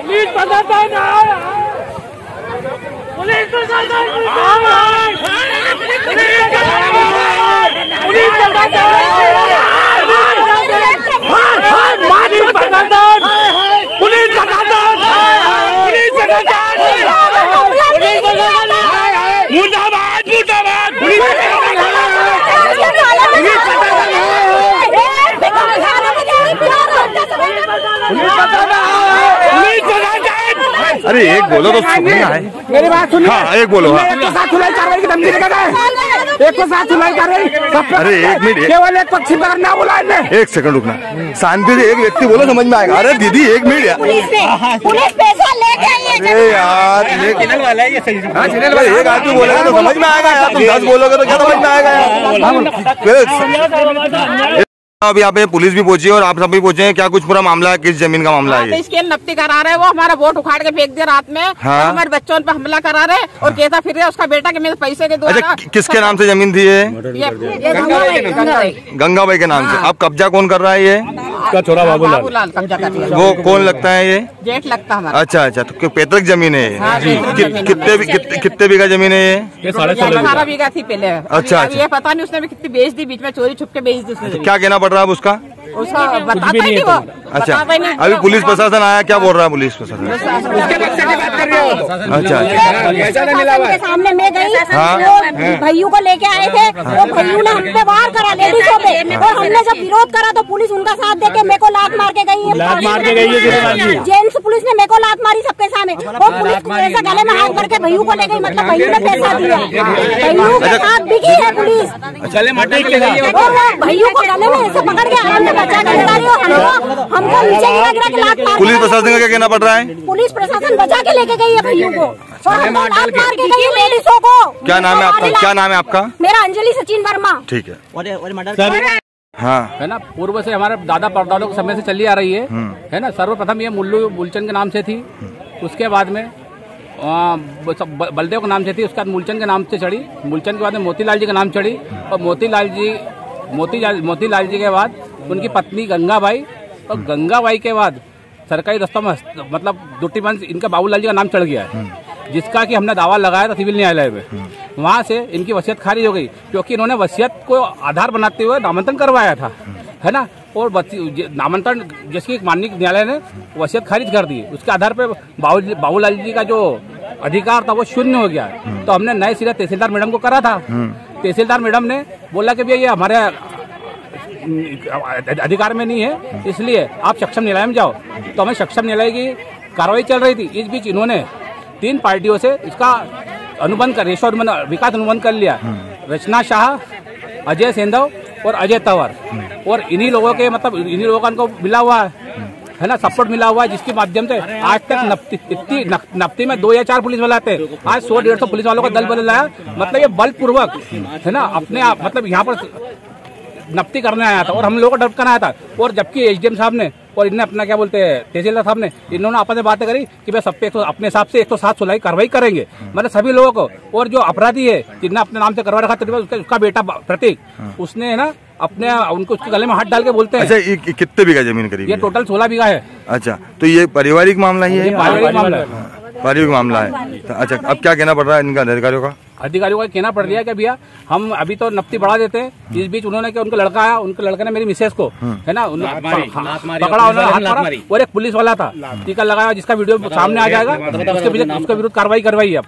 Police प्रशासन police प्रशासन police प्रशासन पुलिस प्रशासन अरे एक बोलो तो सुनिए। आए मेरी बात सुनिए। हाँ एक बोलो हाँ। एक साथ सुनाई कार्रवाई की धमकी देगा है एक को साथ सुनाई कार्रवाई अरे, एक मिनट, केवल एक पक्षी पकड़ना बोला इनने एक सेकंड रुकना। शांति से एक व्यक्ति बोलो समझ में आएगा। अरे दीदी एक मिनट यार। पुलिस ने पुलिस पैसा लेके आई है अरे यार एक चैनल वाला है ये सही अरे, एक आदमी बोलेगा तो समझ में आएगा यार। तुम दस बोलोगे तो क्या समझ में आएगा यार? अभी यहाँ पे पुलिस भी पहुँची है और आप सब भी पहुँचे हैं। क्या कुछ पूरा मामला है? किस ज़मीन का मामला हाँ, है तो इसके नफ्ती करा रहे हैं वो हमारा वोट उखाड़ के फेंक दिया रात में। हाँ। तो हमारे बच्चों पर हमला करा रहे और कहता फिर रहे उसका बेटा के मेरे पैसे के अच्छा किसके नाम से ज़मीन दी है? गंगा गंगाबाई के नाम से। अब कब्जा कौन कर रहा है ये? बाबूलाल। छोरा बाबूलाल वो कौन लगता है ये? जेठ लगता हमारा। अच्छा अच्छा तो क्यों पैतृक ज़मीन है ये? हाँ, कि- कितने कितने बीघा ज़मीन है ये? बारह बीघा। थी पहले। अच्छा, अच्छा। ये पता नहीं उसने भी कितनी बेच दी बीच में चोरी छुप के बेच दी क्या कहना पड़ रहा है उसका? उसका बताता ही नहीं वो? अच्छा ही नहीं अभी पुलिस प्रशासन आया क्या बोल रहा है पुलिस प्रशासन? उसके बच्चे की बात कर रहे हो। अच्छा अच्छा। पैसा नहीं मिला हुआ के सामने मैं गई हाँ। वो भैयू को लेके आए थे वो भैयू ने हम पे वार करा लेडीजों पे और हमने जब विरोध करा तो पुलिस उनका साथ देके मेरे को लात मार के गई है। लात मार के गई है जेंट्स पुलिस ने मेरे को लात मारी सबके सामने। और पुलिस को ऐसे गले में हाथ करके भैयू को ले गई मतलब भैयू ने पैसा दिया। भैयू के साथ भी की है पुलिस। वो भैयू को गले में ऐसे पकड़ के आराम से बचा के निकाली और हमको हमको नीचे गिरा गिरा के लात मार पुलिस प्रशासन का क्या कहना पड़ रहा है? पुलिस प्रशासन बचा के लेके गई है भैयू को। और हमको लात मार के गई लेडीजों को। क्या नाम है आपका? क्या नाम है आपका? मेरा अंजलि सचिन वर्मा। ठीक है। और और मर्डर हाँ। है ना पूर्व से हमारे दादा परदादों के समय से चली आ रही है। हम्म। है ना सर्वप्रथम ये मुल्लू मूलचंद के नाम से थी। उसके बाद में बलदेव के नाम से थी उसके बाद मूलचंद के नाम से चढ़ी। मूलचंद के बाद में मोतीलाल जी के नाम चढ़ी। और मोतीलाल जी मोतीलाल मोतीलाल जी के बाद उनकी पत्नी गंगाबाई और गंगा गंगाबाई के बाद सरकारी दस्तों में मतलब दुट्टी वंश इनका बाबूलाल जी का नाम चढ़ गया है। जिसका कि हमने दावा लगाया था सिविल न्यायालय में। वहाँ से इनकी वसीयत खारिज हो गई क्योंकि इन्होंने वसीयत को आधार बनाते हुए नामांकन करवाया था। है ना? और नामांकन जिसकी माननीय न्यायालय ने वसीयत खारिज कर दी। उसके आधार पर बाबूलाल जी का जो अधिकार था वो शून्य हो गया। तो हमने नए सिरे तहसीलदार मैडम को करा था। तहसीलदार मैडम ने बोला कि भैया ये हमारे अधिकार में नहीं है इसलिए आप सक्षम न्यायालय में जाओ। तो हमें सक्षम न्यायालय की कार्रवाई चल रही थी। इस बीच इन्होंने तीन पार्टियों से इसका अनुबंध कर रेशो अनुबंध विकास अनुबंध कर लिया। रचना शाह अजय सेंधव और अजय तंवर। और इन्हीं लोगों के मतलब इन्हीं लोगों का मिला हुआ है। है ना? सपोर्ट मिला हुआ है जिसके माध्यम से आज तक इतनी नफ- नफ्ती में दो या चार पुलिस वाले आते हैं। आज सौ डेढ़ सौ पुलिस वालों का दल बदल रहा है मतलब ये बलपूर्वक है ना? अपने आप मतलब यहाँ पर नफ्ती करने आया था और हम लोगों को डर आया था। और जबकि एसडीएम साहब ने और इनने अपना क्या बोलते हैं तहसीलदार साहब ने इन्होंने आपस में बातें करी कि भाई सब पे 100 अपने हिसाब से एक सौ सात सुलाई कार्रवाई करेंगे। मतलब सभी लोगों को और जो अपराधी है जिनने अपने नाम से करवा रखा तकरीबन उसका, उसका बेटा प्रतीक उसने है ना अपने उनको उसके गले में हाथ डाल के बोलते अच्छा हैं कि- कितने बीघा ज़मीन करीब ये टोटल सोलह बीघा है। अच्छा तो ये पारिवारिक मामला ही है? पारिवारिक मामला है। पारिवारिक मामला है। तो अच्छा अब क्या कहना पड़ रहा है इनका अधिकारियों का? अधिकारियों का कहना पड़ रहा है कि भैया हम अभी तो नफ्ती बढ़ा देते हैं। इस बीच उन्होंने क्या उनका लड़का आया उनके लड़के ने मेरी मिसेज को है ना पकड़ा उन्होंने और एक पुलिस वाला था टीका लगाया जिसका वीडियो सामने आ जाएगा उसके विरुद्ध कार्रवाई करवाई अब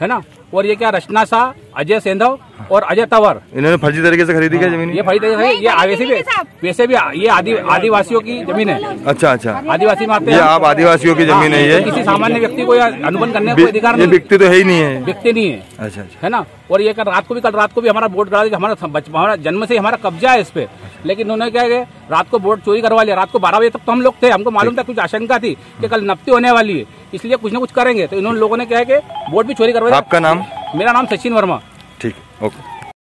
है ना। और ये क्या रचना शाह अजय सेंधव और अजय तंवर? इन्होंने फर्जी तरीके से खरीदी क्या ज़मीन? ये भाई ये ये वैसे भी वैसे भी ये आदि आदिवासियों की ज़मीन है। अच्छा अच्छा। आदिवासी में आते हैं आप आदिवासियों की ज़मीन है ये? किसी सामान्य व्यक्ति को अनुबंध करने का अधिकार नहीं। बिकती तो है ही नहीं है। व्यक्ति नहीं है। अच्छा अच्छा। है ना? और ये कल रात को भी कल रात को भी हमारा बोर्ड करा हमारा हमारा जन्म से हमारा कब्जा है इस पे। लेकिन उन्होंने क्या है रात को बोर्ड चोरी करवा लिया। रात को बारह बजे तक तो हम लोग थे हमको मालूम था कुछ आशंका थी कि कल नफ्ती होने वाली है। इसलिए कुछ ना कुछ करेंगे। तो इन्होंने लोगों ने क्या है कि बोर्ड भी चोरी करवा दिया। आपका नाम? मेरा नाम सचिन वर्मा। ठीक ओके।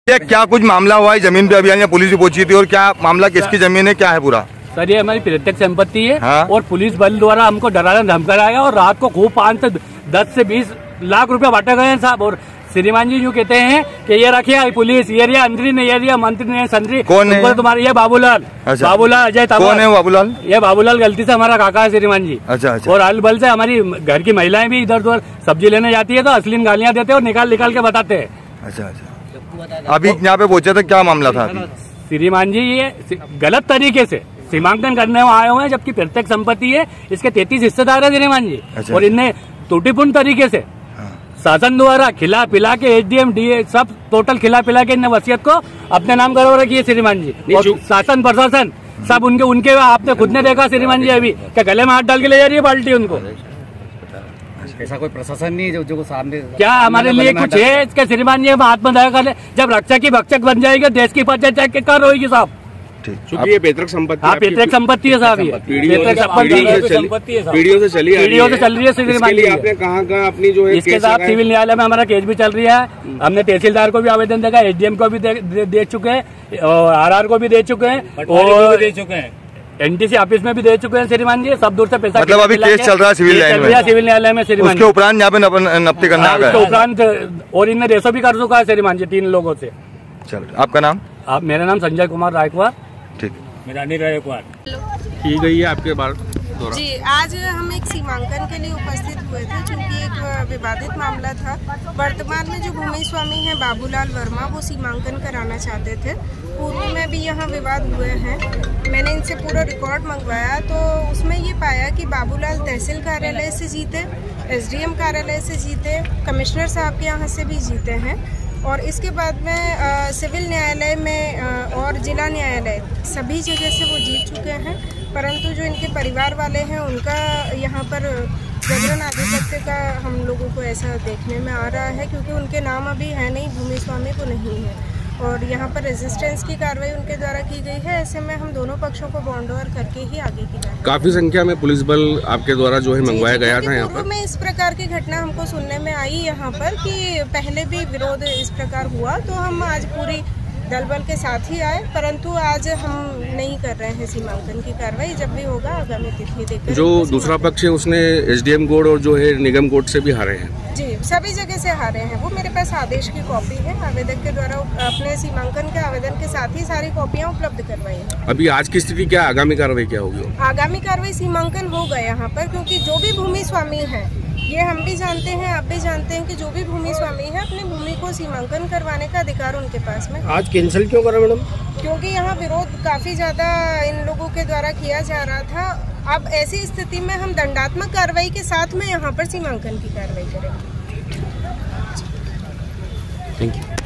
ये क्या कुछ मामला हुआ है? ज़मीन पे अभियान या पुलिस भी पहुँची थी और क्या मामला किसकी ज़मीन है क्या है पूरा? सर ये हमारी प्रत्यक्ष संपत्ति है हाँ। और पुलिस बल द्वारा हमको डराना धमकाया और रात को खूब पाँच से दस से बीस लाख रुपया बांटे गए हैं साहब और श्रीमान जी जो कहते हैं कि ये रखिए पुलिस ये रिया अंदरी ने ये रिया मंत्री ने संतरी कौन है? तुमको तुम्हारे ये बाबूलाल। अच्छा। बाबूलाल अजय कौन है बाबूलाल? ये बाबूलाल गलती से हमारा काका है श्रीमान जी। अच्छा अच्छा। और अल बल से हमारी घर की महिलाएँ भी इधर उधर सब्ज़ी लेने जाती है तो असलीन गालियाँ देते हैं और निकाल निकाल के बताते हैं। अच्छा अच्छा। अभी यहाँ पे पहुँचे थे क्या मामला था श्रीमान जी ये गलत तरीके से सीमांकन करने आए हुए हैं जबकि प्रत्येक संपत्ति है इसके तैतीस हिस्सेदार है श्रीमान जी। अच्छा। और इनने त्रुटिपूर्ण तरीके से शासन द्वारा खिला पिला के एचडीएम डीए सब टोटल खिला पिला के इनने वसीयत को अपने नाम करवा रखी है श्रीमान जी और शासन प्रशासन सब उनके उनके आपने खुद ने देखा श्रीमान जी अभी क्या गले में हाथ डाल के ले जा रही है पार्टी उनको? ऐसा कोई प्रशासन नहीं जो जो सामने क्या हमारे लिए कुछ है इसके? श्रीमान जी हम आत्मदाय कर जब रक्षा की भक्षक बन जाएगी देश की पंचायत कर होगी साहब ठीक चूँकि ये पैतृक संपत्ति हाँ पैतृक संपत्ति है साहब ये पीढ़ियों पैतृक से- संपत्ति है। चली-। पीढ़ियों से चली रही है। चल रही है श्रीमान जी। आपने कहाँ कहाँ अपनी जो है इसके साथ सिविल न्यायालय में हमारा केस भी चल रही है हमने तहसीलदार को भी आवेदन देखा एसडीएम को भी दे, चुके हैं और आर को भी दे चुके हैं और दे चुके हैं एनटीसी ऑफ़िस में भी दे चुके हैं श्रीमान जी सब दूर से पैसा मतलब अभी केस चल रहा है सिविल लाइन में। सिविल न्यायालय में श्रीमान उसके जी उपरांत यहाँ पे नप- नप्ती करना हाँ, आ गया उपरांत और इनने रेसो भी कर चुका है श्रीमान जी तीन लोगों से चल आपका नाम आप मेरा नाम संजय कुमार रायकवार ठीक। मेरा रायकवार की गई है आपके बार जी आज हम एक सीमांकन के लिए उपस्थित हुए थे क्योंकि एक विवादित मामला था। वर्तमान में जो भूमि स्वामी हैं बाबूलाल वर्मा वो सीमांकन कराना चाहते थे। पूर्व में भी यहाँ विवाद हुए हैं। मैंने इनसे पूरा रिकॉर्ड मंगवाया तो उसमें ये पाया कि बाबूलाल तहसील कार्यालय से जीते एसडीएम कार्यालय से जीते कमिश्नर साहब के यहाँ से भी जीते हैं। और इसके बाद में सिविल न्यायालय में आ, और जिला न्यायालय सभी जगह से वो जीत चुके हैं। परंतु जो इनके परिवार वाले हैं उनका यहाँ पर जबरन आधिपत्य का हम लोगों को ऐसा देखने में आ रहा है क्योंकि उनके नाम अभी है नहीं भूमि स्वामी को नहीं है। और यहाँ पर रेजिस्टेंस की कार्रवाई उनके द्वारा की गई है। ऐसे में हम दोनों पक्षों को बॉन्ड ओवर करके ही आगे की जाए काफ़ी संख्या में पुलिस बल आपके द्वारा जो है मंगवाया गया था यहाँ पर। में इस प्रकार की घटना हमको सुनने में आई यहाँ पर कि पहले भी विरोध इस प्रकार हुआ तो हम आज पूरी दल बल के साथ ही आए परंतु आज हम नहीं कर रहे हैं सीमांकन की कार्रवाई। जब भी होगा आगामी तिथि देकर जो दूसरा पक्ष है उसने एसडीएम कोड और जो है निगम कोड से भी हारे हैं। जी सभी जगह से हारे हैं। वो मेरे पास आदेश की कॉपी है आवेदक के द्वारा अपने सीमांकन के आवेदन के साथ ही सारी कॉपियाँ उपलब्ध करवाई हैं। अभी आज की स्थिति क्या आगामी कार्रवाई क्या होगी? आगामी कार्रवाई सीमांकन होगा यहाँ पर क्योंकि जो भी भूमि स्वामी है ये हम भी जानते हैं आप भी जानते हैं कि जो भी भूमि स्वामी है अपनी भूमि को सीमांकन करवाने का अधिकार उनके पास में आज कैंसिल क्यों करा मैडम? क्योंकि यहाँ विरोध काफ़ी ज़्यादा इन लोगों के द्वारा किया जा रहा था। अब ऐसी स्थिति में हम दंडात्मक कार्रवाई के साथ में यहाँ पर सीमांकन की कार्रवाई करेंगे। Thank you